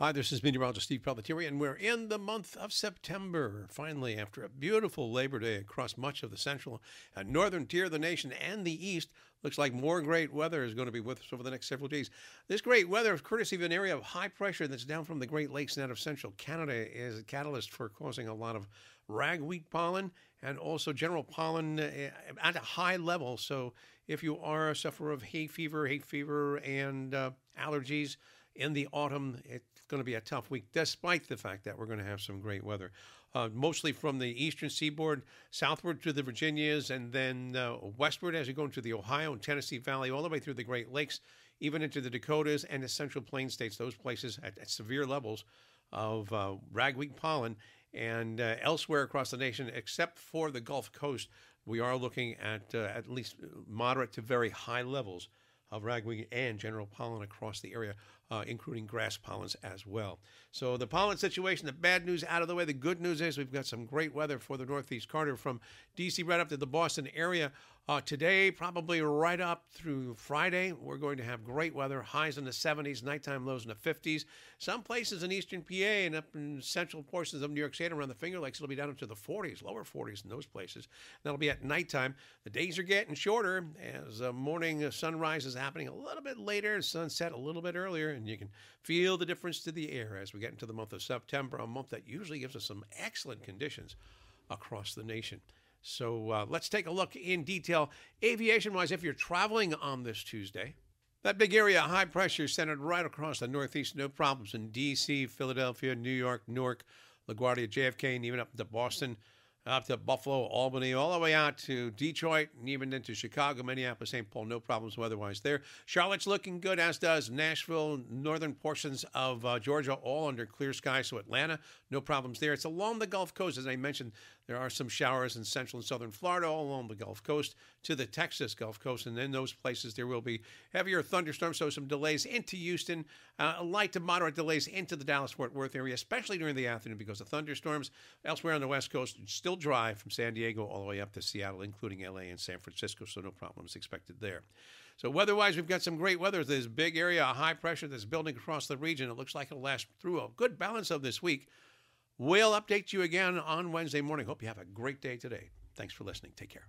Hi, this is meteorologist Steve Pelletieri, and we're in the month of September. Finally, after a beautiful Labor Day across much of the central and northern tier of the nation and the east, looks like more great weather is going to be with us over the next several days. This great weather, courtesy of an area of high pressure that's down from the Great Lakes and out of central Canada, is a catalyst for causing a lot of ragweed pollen and also general pollen uh, at a high level. So, if you are a sufferer of hay fever, hay fever, and uh, allergies, in the autumn, it's going to be a tough week, despite the fact that we're going to have some great weather. Uh, mostly from the eastern seaboard southward to the Virginias, and then uh, westward as you go into the Ohio and Tennessee Valley, all the way through the Great Lakes, even into the Dakotas and the Central Plain states. Those places at, at severe levels of uh, ragweed pollen, and uh, elsewhere across the nation, except for the Gulf Coast, we are looking at uh, at least moderate to very high levels of ragweed and general pollen across the area, uh, including grass pollens as well. So the pollen situation, the bad news out of the way. The good news is we've got some great weather for the Northeast corridor from D.C. right up to the Boston area. Uh, today, probably right up through Friday, we're going to have great weather. Highs in the 70s, nighttime lows in the 50s. Some places in eastern PA and up in central portions of New York State around the Finger Lakes, it'll be down into the 40s, lower 40s in those places. That'll be at nighttime. The days are getting shorter as uh, morning sunrise is happening a little bit later, sunset a little bit earlier, and you can feel the difference to the air as we get into the month of September, a month that usually gives us some excellent conditions across the nation. So uh, let's take a look in detail, aviation wise, if you're traveling on this Tuesday. That big area of high pressure centered right across the Northeast, no problems in D.C., Philadelphia, New York, Newark, LaGuardia, JFK, and even up to Boston, up to Buffalo, Albany, all the way out to Detroit, and even into Chicago, Minneapolis, St. Paul. No problems weather-wise there. Charlotte's looking good, as does Nashville, northern portions of uh, Georgia, all under clear skies. So Atlanta, no problems there. It's along the Gulf Coast, as I mentioned. There are some showers in central and southern Florida, all along the Gulf Coast to the Texas Gulf Coast, and in those places there will be heavier thunderstorms. So some delays into Houston, uh, light to moderate delays into the Dallas-Fort Worth area, especially during the afternoon because of thunderstorms. Elsewhere on the West Coast, still dry from San Diego all the way up to Seattle, including LA and San Francisco. So no problems expected there. So weather-wise, we've got some great weather. There's big area of high pressure that's building across the region. It looks like it'll last through a good balance of this week. We'll update you again on Wednesday morning. Hope you have a great day today. Thanks for listening. Take care.